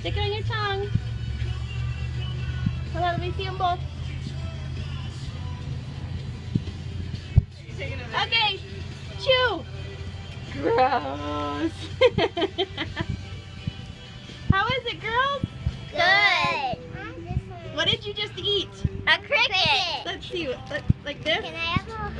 Stick it on your tongue. Hold on, let me see them both. Okay, chew. Gross. How is it, girls? Good. What did you just eat? A cricket. Let's see. Let, like this? Can I have a?